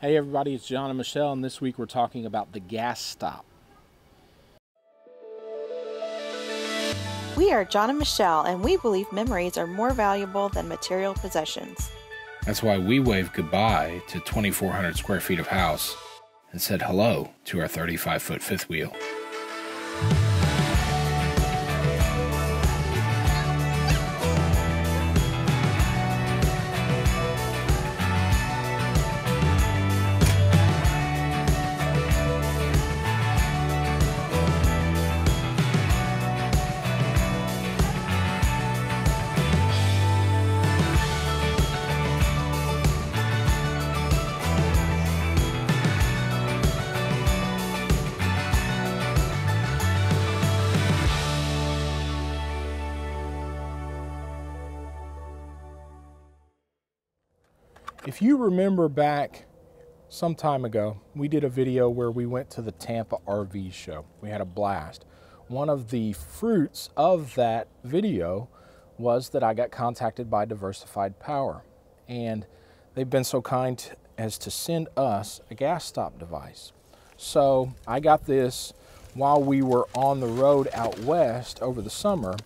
Hey everybody, it's John and Michelle, and this week we're talking about the Gasstop. We are John and Michelle, and we believe memories are more valuable than material possessions. That's why we waved goodbye to 2,400 square feet of house and said hello to our 35 foot fifth wheel. If you remember back some time ago, we did a video where we went to the Tampa RV show. We had a blast. One of the fruits of that video was that I got contacted by Diversified Power. And they've been so kind as to send us a Gasstop device. So I got this while we were on the road out west over the summer,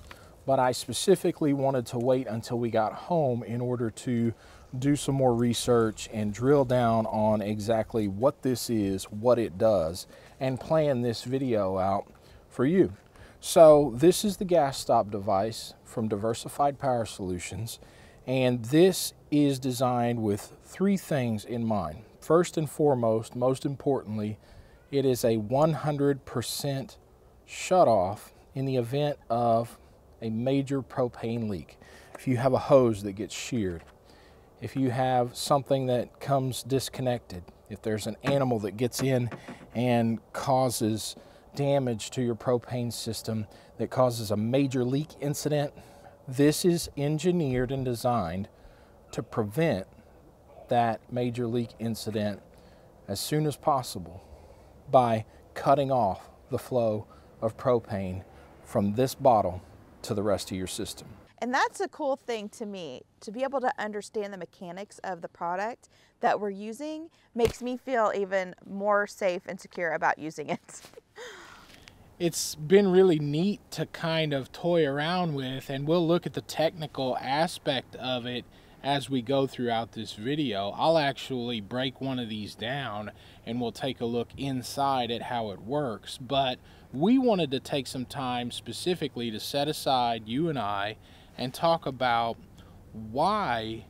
but I specifically wanted to wait until we got home in order to do some more research and drill down on exactly what this is, what it does, and plan this video out for you. So this is the Gasstop device from Diversified Power Solutions, and this is designed with three things in mind. First and foremost, most importantly, it is a 100% shut off in the event of a major propane leak. If you have a hose that gets sheared, if you have something that comes disconnected, if there's an animal that gets in and causes damage to your propane system that causes a major leak incident, this is engineered and designed to prevent that major leak incident as soon as possible by cutting off the flow of propane from this bottle to the rest of your system. And that's a cool thing to me to be able to understand the mechanics of the product that we're using makes me feel even more safe and secure about using it. it's been really neat to kind of toy around with and we'll look at the technical aspect of it as we go throughout this video. I'll actually break one of these down and we'll take a look inside at how it works. But we wanted to take some time specifically to set aside, you and I, and talk about why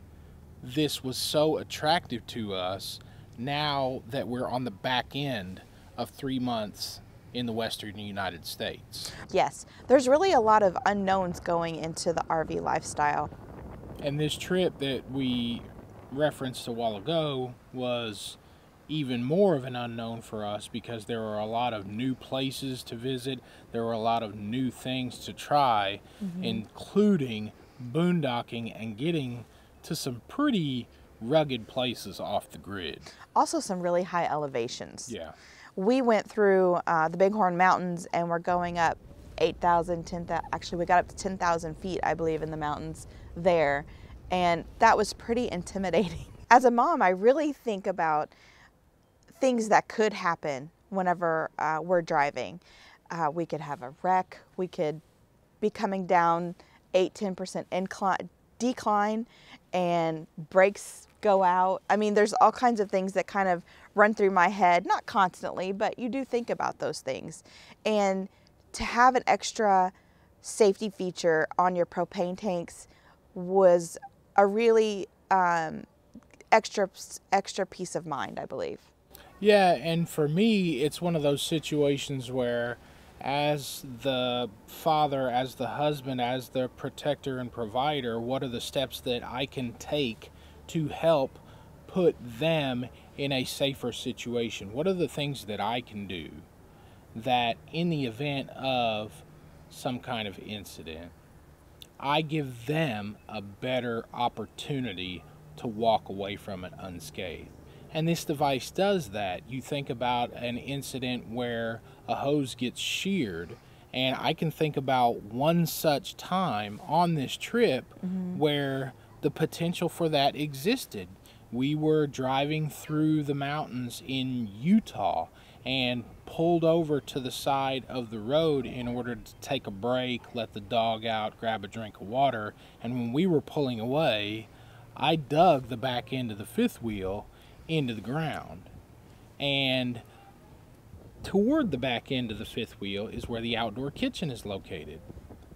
this was so attractive to us now that we're on the back end of three months in the western United States. Yes, there's really a lot of unknowns going into the RV lifestyle. And this trip that we referenced a while ago was even more of an unknown for us because there are a lot of new places to visit, there are a lot of new things to try, mm-hmm. including boondocking and getting to some pretty rugged places off the grid. Also, some really high elevations. Yeah. We went through uh, the Bighorn Mountains and we're going up 8,000, 10,000, actually, we got up to 10,000 feet, I believe, in the mountains there. And that was pretty intimidating. As a mom, I really think about things that could happen whenever uh, we're driving. Uh, we could have a wreck. We could be coming down 8 10% incline, decline and brakes go out. I mean, there's all kinds of things that kind of run through my head, not constantly, but you do think about those things. And to have an extra safety feature on your propane tanks was a really um, extra extra peace of mind, I believe. Yeah, and for me, it's one of those situations where, as the father, as the husband, as the protector and provider, what are the steps that I can take to help put them in a safer situation? What are the things that I can do that, in the event of some kind of incident, I give them a better opportunity to walk away from it unscathed? And this device does that. You think about an incident where a hose gets sheared, and I can think about one such time on this trip mm-hmm. where the potential for that existed. We were driving through the mountains in Utah and pulled over to the side of the road in order to take a break, let the dog out, grab a drink of water. And when we were pulling away, I dug the back end of the fifth wheel into the ground. And toward the back end of the fifth wheel is where the outdoor kitchen is located.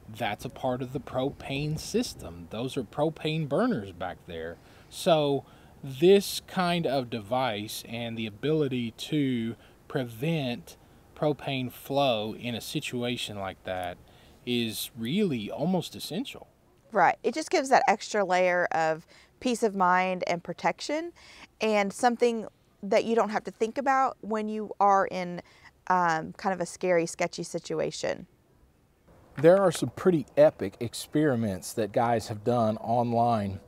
That's a part of the propane system. Those are propane burners back there. So, this kind of device and the ability to prevent propane flow in a situation like that is really almost essential. Right. It just gives that extra layer of peace of mind and protection and something that you don't have to think about when you are in um, kind of a scary, sketchy situation. There are some pretty epic experiments that guys have done online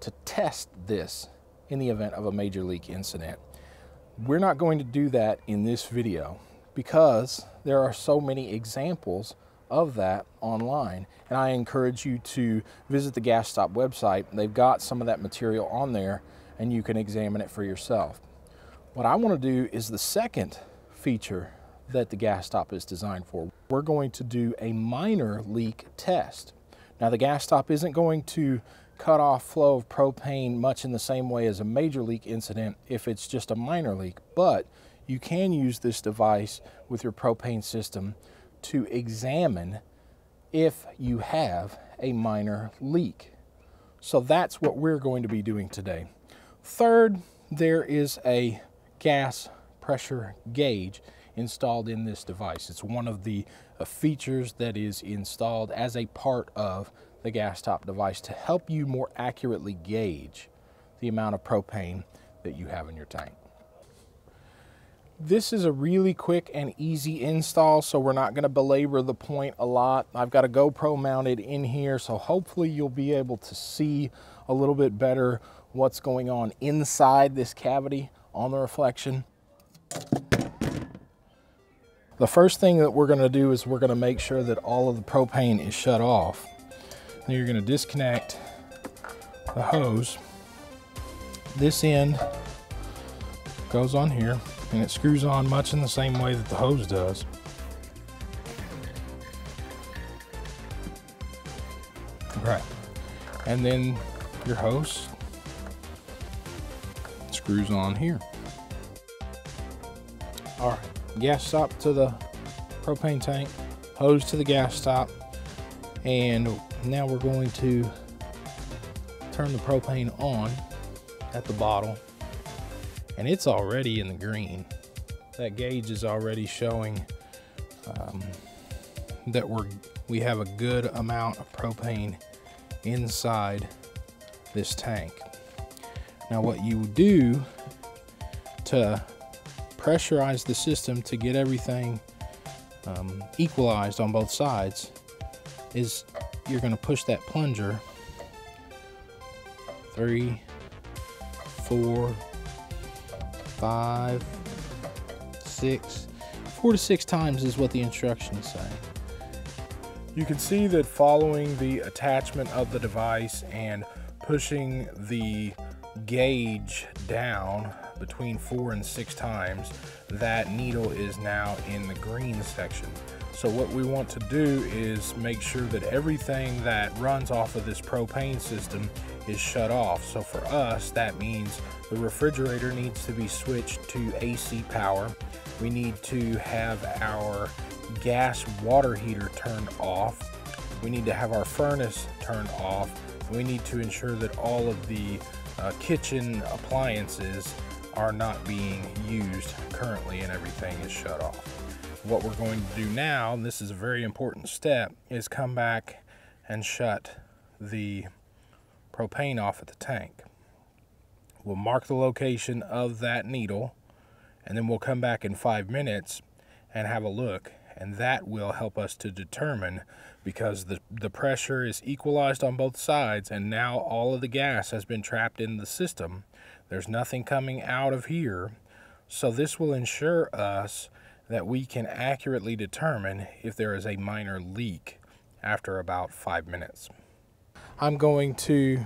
to test this in the event of a major leak incident. We're not going to do that in this video because there are so many examples of that online. And I encourage you to visit the Gasstop website. They've got some of that material on there and you can examine it for yourself. What I want to do is the second feature that the Gasstop is designed for. We're going to do a minor leak test. Now the Gasstop isn't going to cut off flow of propane much in the same way as a major leak incident if it's just a minor leak, but you can use this device with your propane system to examine if you have a minor leak. So that's what we're going to be doing today. Third, there is a gas pressure gauge installed in this device. It's one of the uh, features that is installed as a part of the Gasstop device to help you more accurately gauge the amount of propane that you have in your tank. This is a really quick and easy install, so we're not going to belabor the point a lot. I've got a GoPro mounted in here, so hopefully you'll be able to see a little bit better what's going on inside this cavity on the reflection. The first thing that we're going to do is we're going to make sure that all of the propane is shut off. Then you're going to disconnect the hose. This end goes on here and it screws on much in the same way that the hose does. Right. And then your hose screws on here. All right Gasstop to the propane tank, hose to the Gasstop, and now we're going to turn the propane on at the bottle and it's already in the green. That gauge is already showing um, that we're we have a good amount of propane inside this tank. Now what you do to pressurize the system to get everything um, equalized on both sides is you're going to push that plunger three, four, five, six, four to six times is what the instructions say. You can see that following the attachment of the device and pushing the gauge down between four and six times, that needle is now in the green section. So what we want to do is make sure that everything that runs off of this propane system is shut off. So for us, that means the refrigerator needs to be switched to AC power. We need to have our gas water heater turned off. We need to have our furnace turned off. We need to ensure that all of the uh, kitchen appliances are not being used currently and everything is shut off. What we're going to do now, and this is a very important step, is come back and shut the propane off at the tank. We'll mark the location of that needle and then we'll come back in five minutes and have a look and that will help us to determine because the, the pressure is equalized on both sides and now all of the gas has been trapped in the system there's nothing coming out of here. So this will ensure us that we can accurately determine if there is a minor leak after about five minutes. I'm going to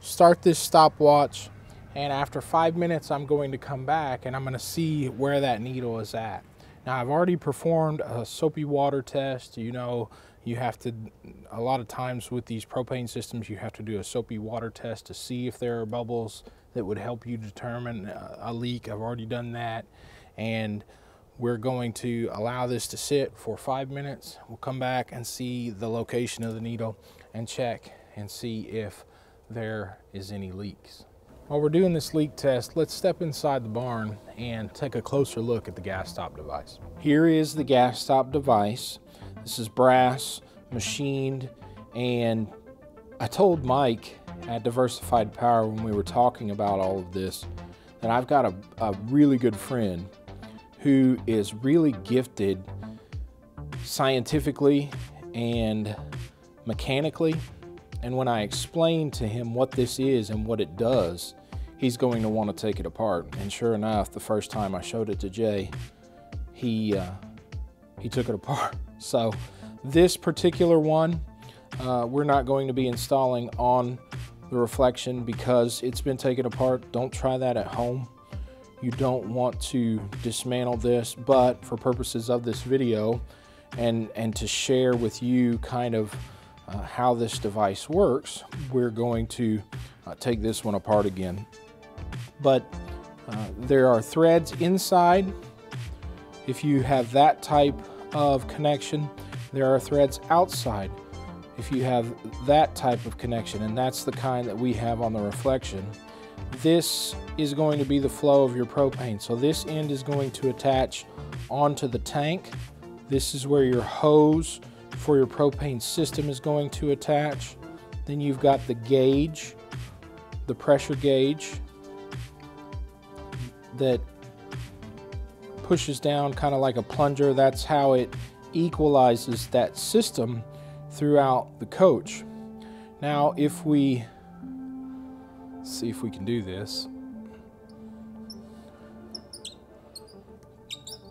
start this stopwatch And after five minutes, I'm going to come back and I'm going to see where that needle is at. Now, I've already performed a soapy water test. You know, you have to, a lot of times with these propane systems, you have to do a soapy water test to see if there are bubbles that would help you determine uh, a leak. I've already done that. And we're going to allow this to sit for five minutes. We'll come back and see the location of the needle and check and see if there is any leaks. While we're doing this leak test, let's step inside the barn and take a closer look at the Gasstop device. Here is the Gasstop device. This is brass, machined, and I told Mike at Diversified Power when we were talking about all of this that I've got a, a really good friend who is really gifted scientifically and mechanically. And when I explain to him what this is and what it does, he's going to want to take it apart. And sure enough, the first time I showed it to Jay, he uh, he took it apart. So this particular one, uh, we're not going to be installing on the reflection because it's been taken apart. Don't try that at home. You don't want to dismantle this, but for purposes of this video and, and to share with you kind of uh, how this device works, we're going to uh, take this one apart again but uh, there are threads inside. If you have that type of connection, there are threads outside. If you have that type of connection, and that's the kind that we have on the reflection, this is going to be the flow of your propane. So this end is going to attach onto the tank. This is where your hose for your propane system is going to attach. Then you've got the gauge, the pressure gauge, that pushes down kind of like a plunger. That's how it equalizes that system throughout the coach. Now, if we see if we can do this,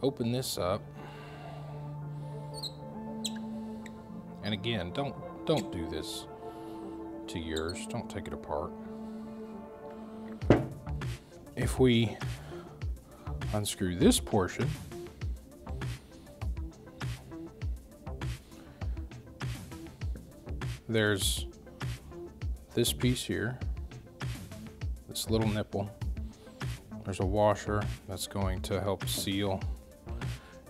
open this up. And again, don't don't do this to yours. Don't take it apart. If we unscrew this portion. There's this piece here, this little nipple. There's a washer that's going to help seal.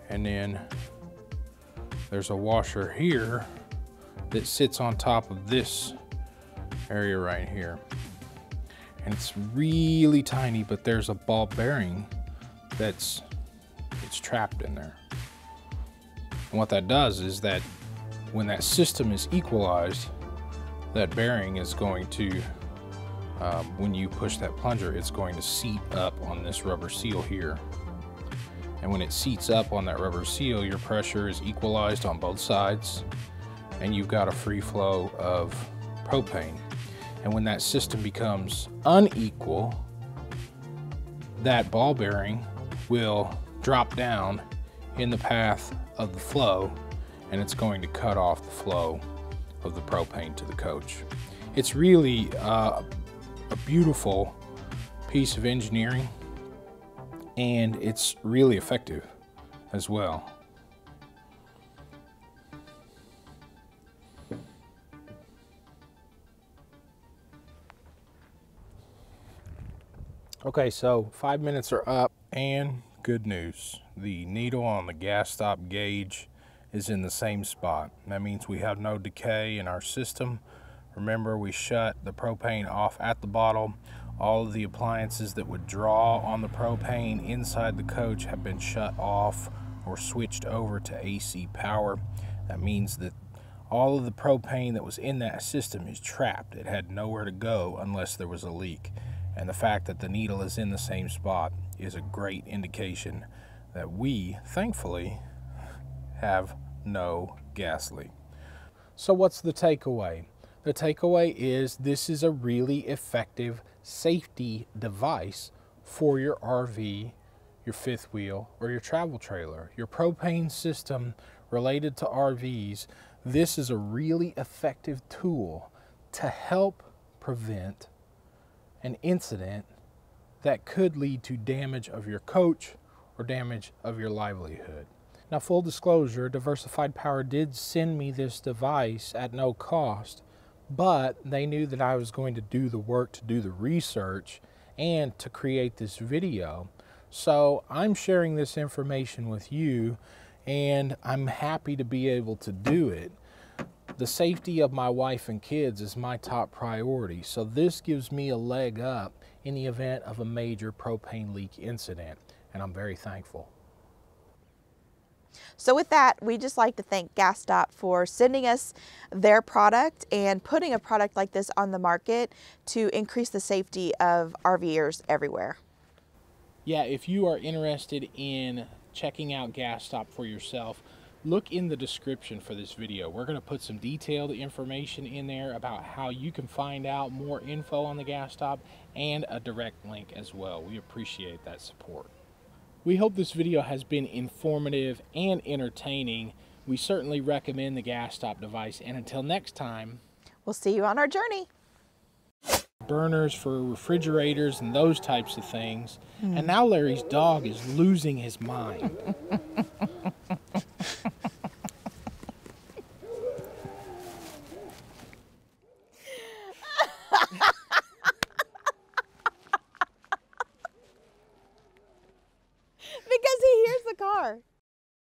And then there's a washer here that sits on top of this area right here. And it's really tiny, but there's a ball bearing that's it's trapped in there. And what that does is that when that system is equalized, that bearing is going to, um, when you push that plunger, it's going to seat up on this rubber seal here. And when it seats up on that rubber seal, your pressure is equalized on both sides and you've got a free flow of propane. And when that system becomes unequal, that ball bearing will drop down in the path of the flow and it's going to cut off the flow of the propane to the coach. It's really uh, a beautiful piece of engineering and it's really effective as well. Okay, so five minutes are up and good news. The needle on the Gasstop gauge is in the same spot. That means we have no decay in our system. Remember, we shut the propane off at the bottle. All of the appliances that would draw on the propane inside the coach have been shut off or switched over to AC power. That means that all of the propane that was in that system is trapped. It had nowhere to go unless there was a leak and the fact that the needle is in the same spot is a great indication that we, thankfully, have no gas leak. So what's the takeaway? The takeaway is this is a really effective safety device for your RV, your fifth wheel, or your travel trailer. Your propane system related to RVs, this is a really effective tool to help prevent an incident that could lead to damage of your coach or damage of your livelihood. Now, full disclosure, Diversified Power did send me this device at no cost, but they knew that I was going to do the work to do the research and to create this video. So I'm sharing this information with you and I'm happy to be able to do it. The safety of my wife and kids is my top priority, so this gives me a leg up in the event of a major propane leak incident, and I'm very thankful. So with that, we just like to thank Gasstop for sending us their product and putting a product like this on the market to increase the safety of RVers everywhere. Yeah, if you are interested in checking out Gasstop for yourself, look in the description for this video. We're going to put some detailed information in there about how you can find out more info on the Gasstop and a direct link as well. We appreciate that support. We hope this video has been informative and entertaining. We certainly recommend the Gasstop device. And until next time, we'll see you on our journey. Burners for refrigerators and those types of things. Mm. And now Larry's dog is losing his mind.